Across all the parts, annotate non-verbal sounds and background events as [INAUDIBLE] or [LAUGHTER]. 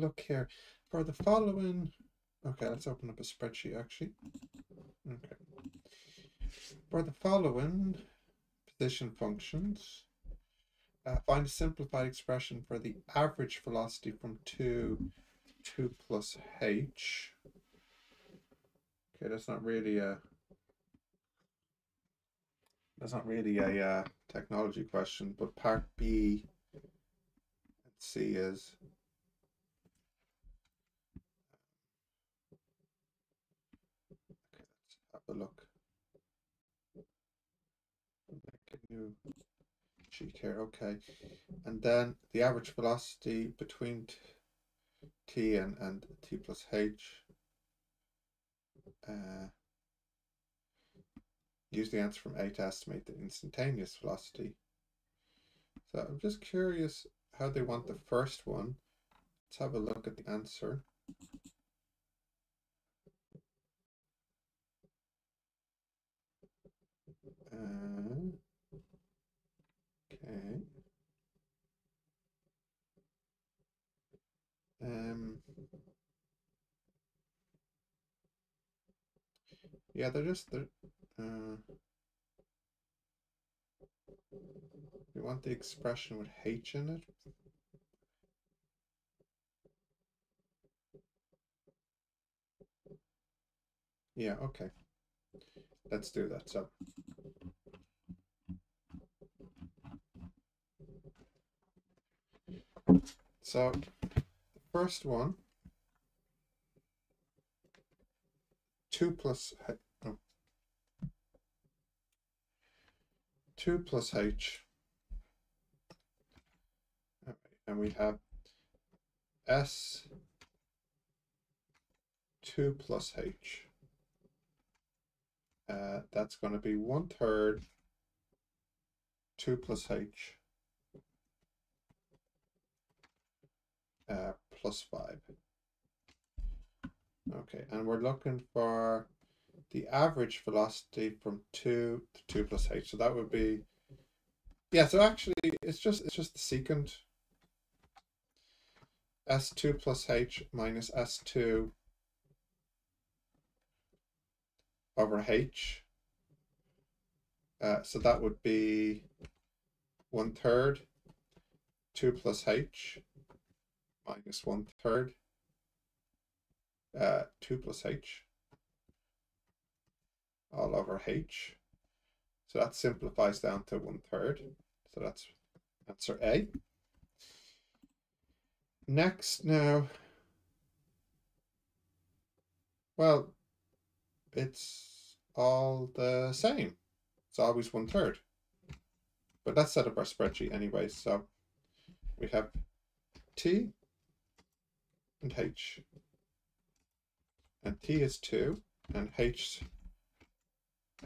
look here. For the following, okay, let's open up a spreadsheet actually. Okay. For the following position functions, uh, find a simplified expression for the average velocity from 2 2 plus h. Okay, that's not really a that's not really a uh, technology question, but part B and C is okay, let's have a look. Make a new sheet here, okay. And then the average velocity between t and, and t plus h. Uh, use the answer from A to estimate the instantaneous velocity. So I'm just curious how they want the first one. Let's have a look at the answer. Uh, okay. Um, yeah, they're just they're, uh, we want the expression with h in it. Yeah, okay. Let's do that. So So the first one, 2 plus, 2 plus h, and we have s 2 plus h. Uh, that's going to be one third 2 plus h uh, plus 5. Okay, and we're looking for the average velocity from 2 to 2 plus h. So that would be, yeah, so actually it's just, it's just the secant s2 plus h minus s2 over h. Uh, so that would be one third 2 plus h minus one third uh, 2 plus h all over h. So that simplifies down to one third. So that's answer A. Next now, well, it's all the same. It's always one third. But let's set up our spreadsheet anyway. So we have t and h. And t is 2, and h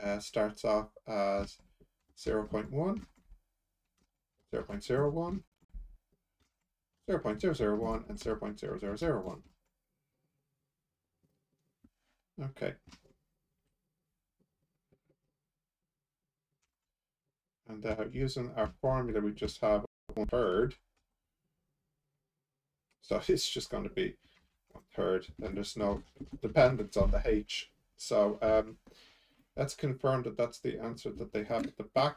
uh, starts off as 0 0.1, 0 0.01, 0 0.001, and 0 0.0001. Okay. And uh, using our formula, we just have one third so [LAUGHS] it's just going to be one third, and there's no dependence on the h. So um, let's confirm that that's the answer that they have at the back.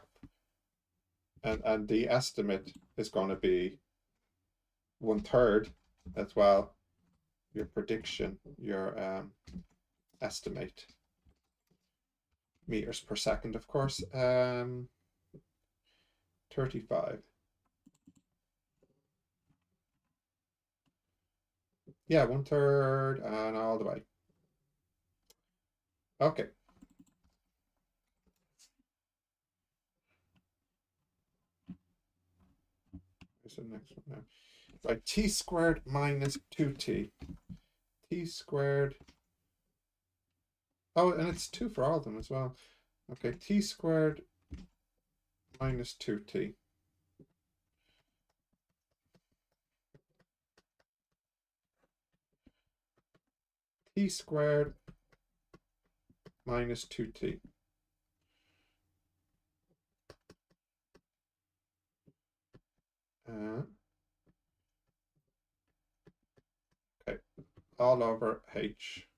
And, and the estimate is going to be one third as well. Your prediction, your um, estimate meters per second, of course. Um, 35. Yeah, one third and all the way. Okay. The next one now? Right, t squared minus 2t. t squared. Oh, and it's 2 for all of them as well. Okay, t squared minus 2t. t squared minus 2t. Uh, all over h.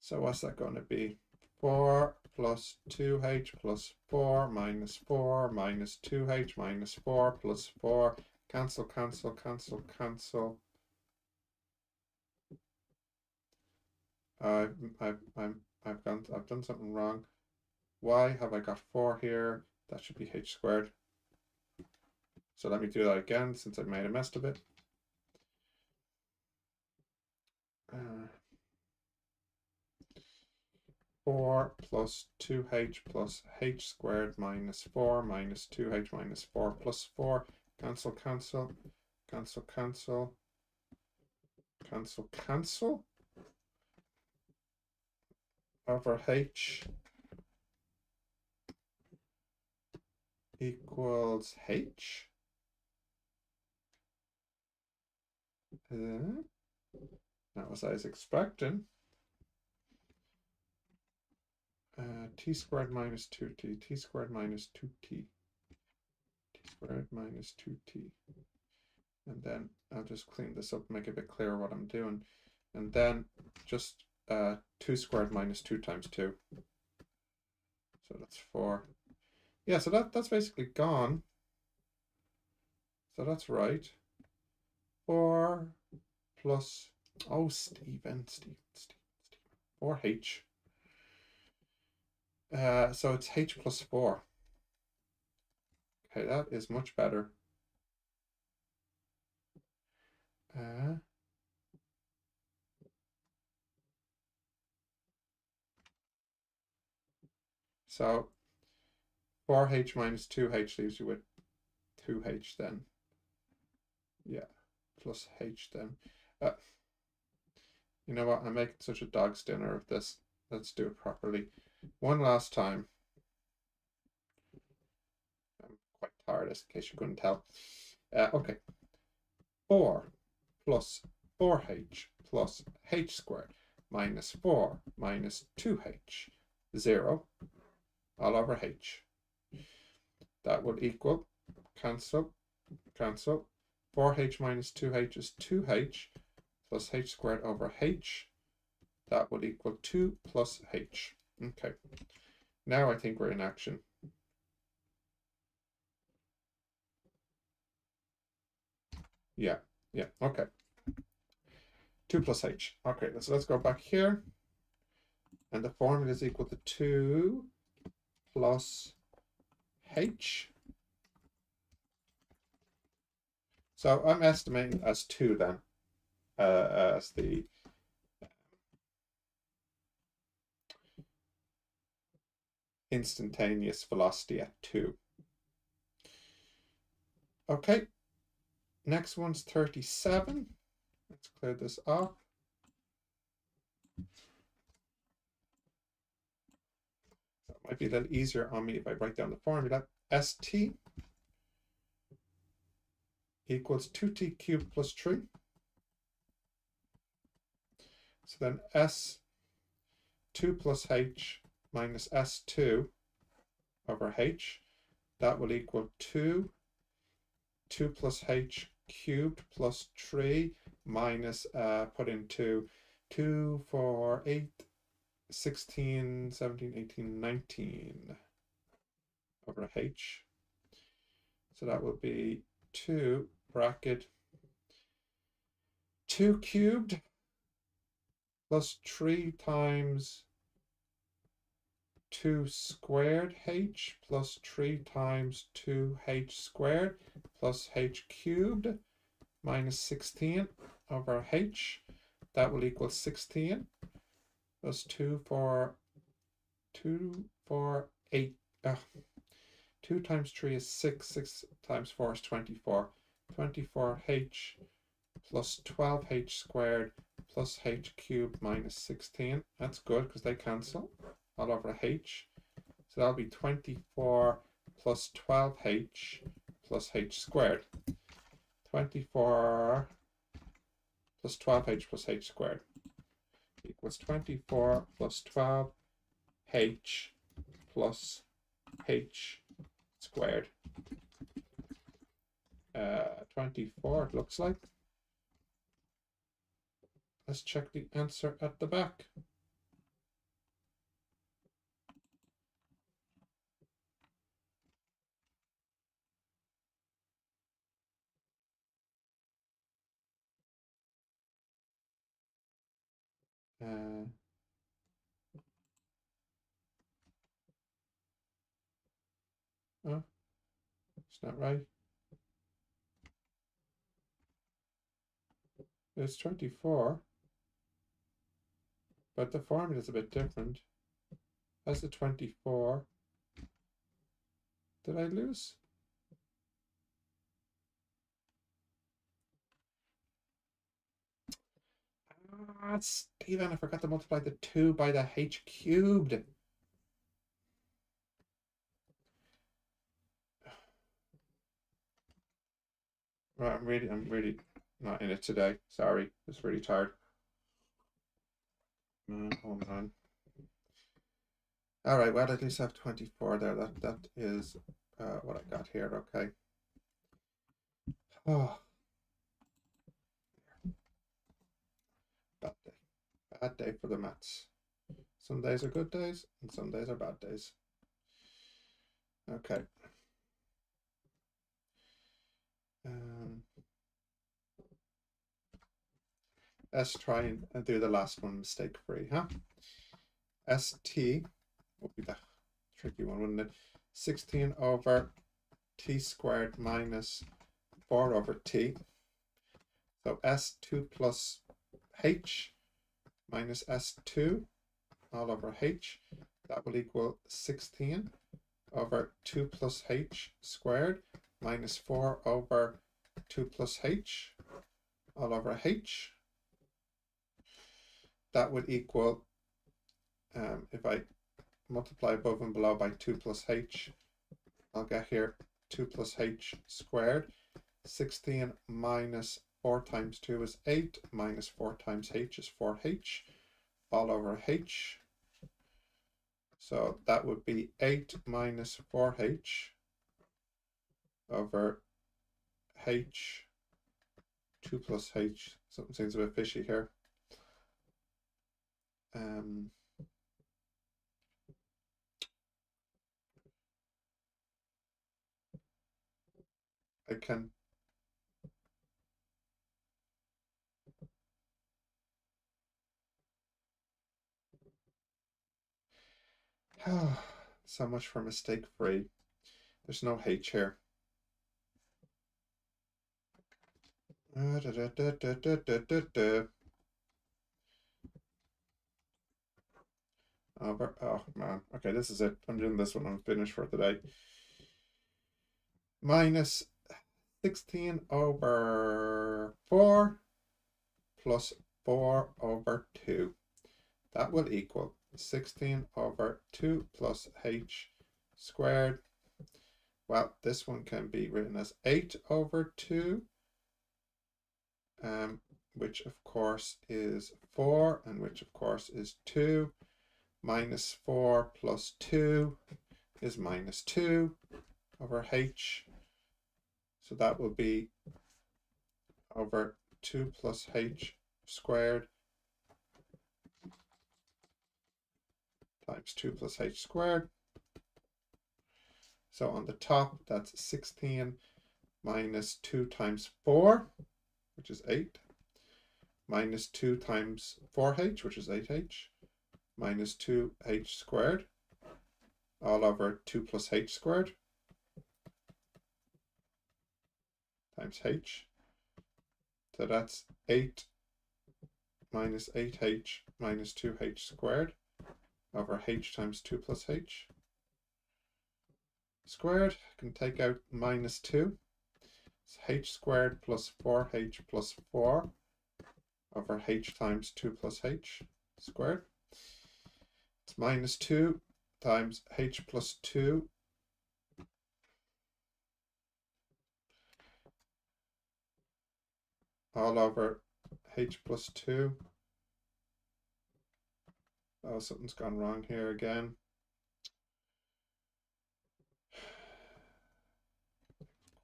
So what's that going to be? 4 plus 2h plus 4 minus 4 minus 2h minus 4 plus 4. Cancel, cancel, cancel, cancel. I've, I've, I'm, I've, gone, I've done something wrong. Why have I got 4 here? That should be h squared. So let me do that again since I made a mess of it. Uh, 4 plus 2h plus h squared minus 4 minus 2h minus 4 plus 4. Cancel, cancel, cancel, cancel, cancel, cancel. Over h equals h. Uh, that was I was expecting. Uh, t squared minus 2t, t squared minus 2t, t squared minus 2t. And then I'll just clean this up, make it a bit clearer what I'm doing. And then just uh, 2 squared minus 2 times 2. So that's 4. Yeah, so that, that's basically gone. So that's right. 4 plus, oh, Stephen, Stephen, Stephen, Stephen, 4h. Uh, so it's h plus 4. Okay, that is much better. Uh, so 4h minus 2h leaves you with 2h then. Yeah, plus h then. Uh, [SIGHS] you know what? I'm making such a dog's dinner of this. Let's do it properly. One last time. I'm quite tired, in case you couldn't tell. Uh, okay. 4 plus 4h plus h squared minus 4 minus 2h, 0, all over h. That would equal, cancel, cancel, 4h minus 2h is 2h plus h squared over h. That would equal 2 plus h. Okay. Now I think we're in action. Yeah, yeah, okay. 2 plus h. Okay, so let's go back here. And the formula is equal to 2 plus h. So I'm estimating as 2 then, uh, as the instantaneous velocity at 2. Okay, next one's 37. Let's clear this up. That might be a little easier on me if I write down the formula. ST equals 2t cubed plus 3. So then S 2 plus H minus S2 over H. That will equal 2. 2 plus H cubed plus 3 minus, uh, put in 2. 2, 4, 8, 16, 17, 18, 19 over H. So that will be 2 bracket 2 cubed plus 3 times 2 squared h plus 3 times 2h squared plus h cubed minus 16 over h. That will equal 16 plus 2 for 2 for 8. Uh, 2 times 3 is 6. 6 times 4 is 24. 24h plus 12h squared plus h cubed minus 16. That's good because they cancel all over h. So that'll be 24 plus 12h plus h squared. 24 plus 12h plus h squared equals 24 plus 12h plus h squared. Uh, 24 it looks like. Let's check the answer at the back. Uh, oh, it's not right. It's 24. But the formula is a bit different. As the 24. Did I lose? Ah, Stephen, I forgot to multiply the 2 by the h cubed. Right, I'm really, I'm really not in it today. Sorry, was really tired. Man, oh man. All right, well, at least I have 24 there. That That is uh, what I got here, okay. Oh. [SIGHS] Bad day. Bad day for the maths. Some days are good days, and some days are bad days. Okay. Let's try and do the last one mistake free, huh? ST would be the tricky one, wouldn't it? 16 over t squared minus 4 over t. So S2 plus h minus S2 all over h. That will equal 16 over 2 plus h squared minus 4 over 2 plus h all over h. That would equal, um, if I multiply above and below by 2 plus h, I'll get here 2 plus h squared. 16 minus 4 times 2 is 8, minus 4 times h is 4h, all over h. So that would be 8 minus 4h over h 2 plus h. Something seems a bit fishy here. Um, I can [SIGHS] so much for mistake free. There's no H here. Da, da, da, Over, oh man, okay, this is it. I'm doing this one. I'm finished for today. Minus 16 over 4 plus 4 over 2. That will equal 16 over 2 plus h squared. Well, this one can be written as 8 over 2, um, which of course is 4, and which of course is 2. Minus 4 plus 2 is minus 2 over h so that will be over 2 plus h squared times 2 plus h squared. So on the top, that's 16 minus 2 times 4, which is 8, minus 2 times 4h, which is 8h, minus 2h squared, all over 2 plus h squared. times h. So that's 8 minus 8h minus 2h squared over h times 2 plus h squared. I can take out minus 2. It's h squared plus 4h plus 4 over h times 2 plus h squared. It's minus 2 times h plus 2 all over h plus 2. Oh, something's gone wrong here again.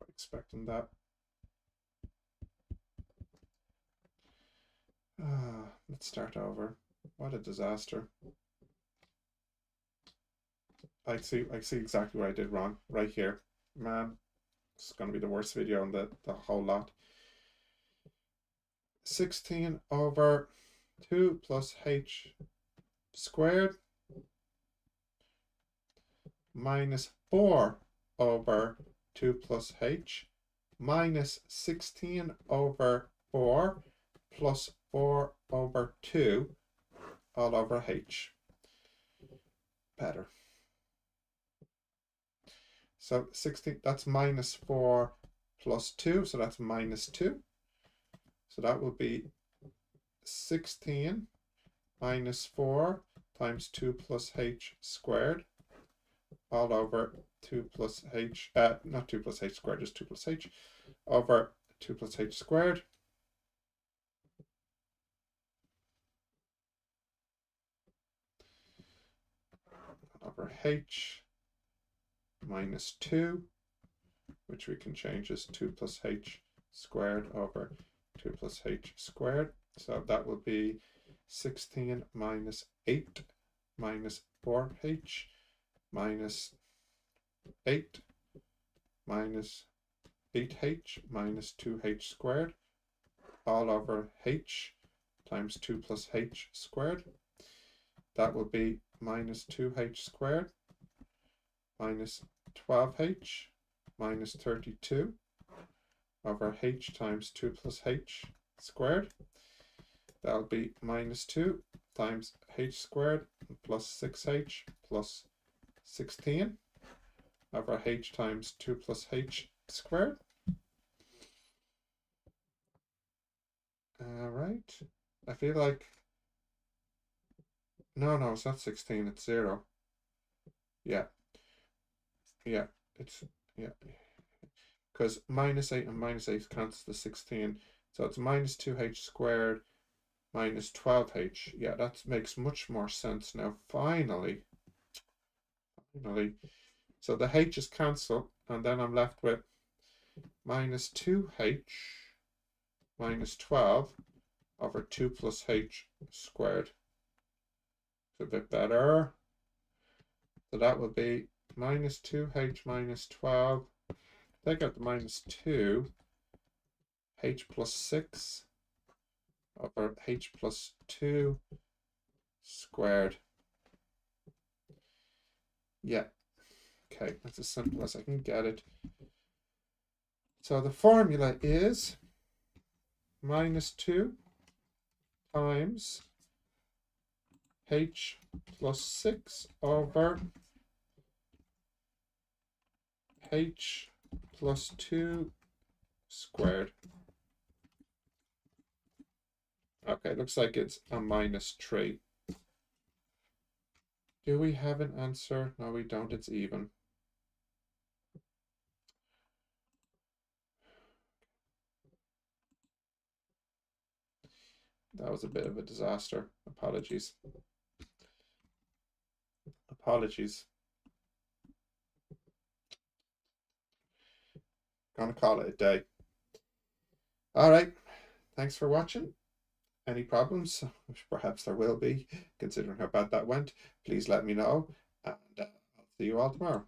Quite expecting that. Ah. let's start over. What a disaster. I see I see exactly what I did wrong right here. Man, it's gonna be the worst video in the, the whole lot. 16 over 2 plus h squared minus 4 over 2 plus h minus 16 over 4 plus 4 over 2 all over h. Better. So 16, that's minus 4 plus 2, so that's minus 2. So that will be 16 minus 4 times 2 plus h squared all over 2 plus h, uh, not 2 plus h squared, just 2 plus h, over 2 plus h squared. over h minus 2, which we can change as 2 plus h squared over 2 plus h squared. So that will be 16 minus 8 minus 4h minus 8 minus 8h minus 2h squared all over h times 2 plus h squared. That will be minus 2h squared minus 12h minus 32 over h times 2 plus h squared. That'll be minus 2 times h squared plus 6h plus 16 over h times 2 plus h squared. All right. I feel like... No, no, it's not 16, it's 0. Yeah. Yeah, it's... Yeah. Because minus 8 and minus 8 cancels the 16. So it's minus 2h squared minus 12h. Yeah, that makes much more sense now. Finally. Finally. So the h is cancelled, and then I'm left with minus 2h minus 12 over 2 plus h squared. It's a bit better. So that would be minus 2h minus 12. Take out the minus 2, h plus 6 over h plus 2 squared. Yeah. Okay, that's as simple as I can get it. So the formula is minus 2 times h plus 6 over h plus 2 squared. Okay, looks like it's a minus 3. Do we have an answer? No, we don't. It's even. That was a bit of a disaster. Apologies. Apologies. Gonna call it a day. All right. Thanks for watching. Any problems? Perhaps there will be, considering how bad that went. Please let me know. And uh, I'll see you all tomorrow.